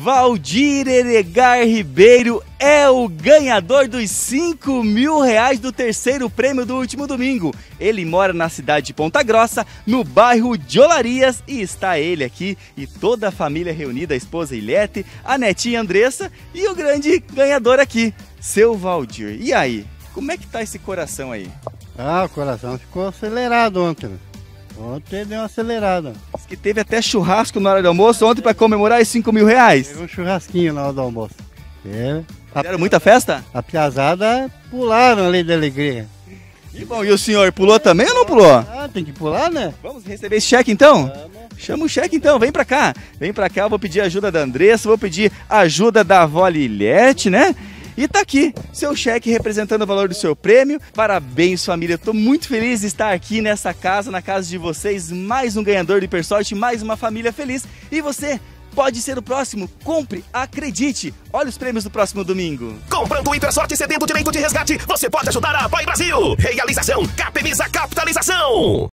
Valdir Eregar Ribeiro é o ganhador dos 5 mil reais do terceiro prêmio do último domingo. Ele mora na cidade de Ponta Grossa, no bairro de Olarias, e está ele aqui e toda a família reunida, a esposa Ilete, a netinha Andressa e o grande ganhador aqui, seu Valdir. E aí, como é que tá esse coração aí? Ah, o coração ficou acelerado ontem. Ontem deu uma acelerada. Que teve até churrasco na hora do almoço ontem para comemorar os 5 mil reais. Teve um churrasquinho na hora do almoço. A, Fizeram muita festa? a piazada pularam ali de alegria. E bom, e o senhor pulou também ou não pulou? Ah, tem que pular, né? Vamos receber esse cheque então? Chama o cheque então, vem pra cá. Vem pra cá, eu vou pedir ajuda da Andressa, vou pedir ajuda da avó Lilete, né? E tá aqui, seu cheque representando o valor do seu prêmio. Parabéns, família. Tô muito feliz de estar aqui nessa casa, na casa de vocês. Mais um ganhador de Hipersorte, mais uma família feliz. E você pode ser o próximo. Compre, acredite. Olha os prêmios do próximo domingo. Comprando o Hipersorte e cedendo o direito de resgate, você pode ajudar a Apoie Brasil. Realização Capemisa Capitalização.